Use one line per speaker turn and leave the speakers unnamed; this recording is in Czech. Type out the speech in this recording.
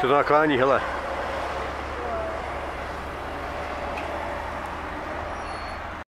se to naklání, hele.